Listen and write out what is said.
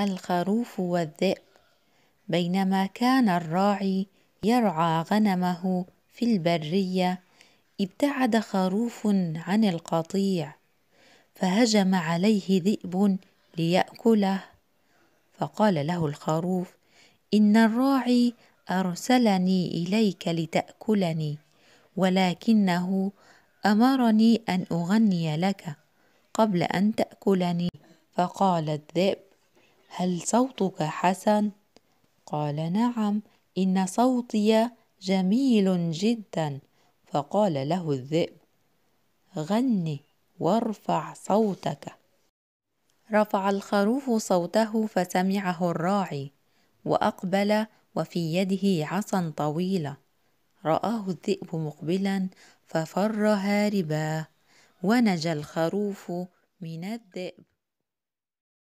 الخروف والذئب. بينما كان الراعي يرعى غنمه في البرية ابتعد خروف عن القطيع فهجم عليه ذئب ليأكله. فقال له الخروف إن الراعي أرسلني إليك لتأكلني ولكنه أمرني أن أغني لك قبل أن تأكلني. فقال الذئب هل صوتك حسن؟ قال نعم إن صوتي جميل جدا. فقال له الذئب غن وارفع صوتك. رفع الخروف صوته فسمعه الراعي وأقبل وفي يده عصا طويله رآه الذئب مقبلا ففر هاربا ونجا الخروف من الذئب.